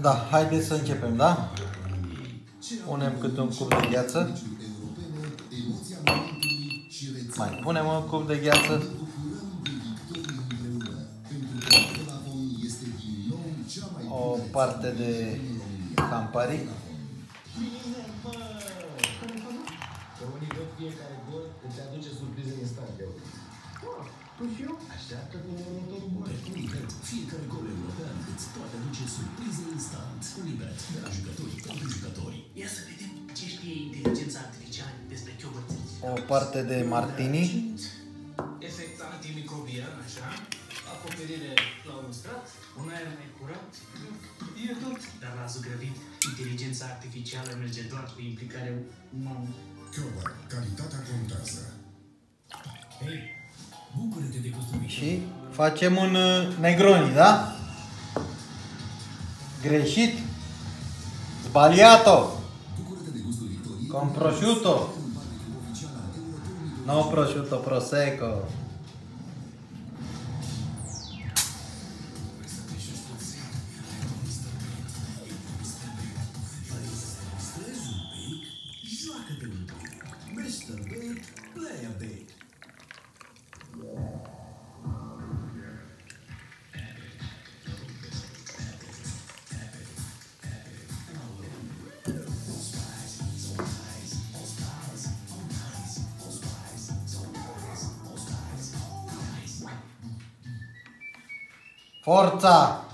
Da, haideți să începem, da? Punem câte un cup de gheață. Mai punem un cup de gheață. O parte de Campari. Românii văd fiecare gol, îți aduce surprize instante. Tu și eu? Așteaptă până următorul gol. Unibet, fiecare gol de la jucători pentru jucători. Ia să vedem ce știe inteligența artificială despre chiobărțiți. O parte de martini. Efect antimicrobian, așa, acoperire la un strat, un aer mai curat, e tot. Dar la zugrăvit, inteligența artificială merge doar cu implicarea umană. Chioba, calitatea contează. Hei, bucură-te de gustul mic. Și facem un uh, Negroni, da? Greșit. Sbagliato! Con prosciutto! No prosciutto prosecco! Mr. Big Forza!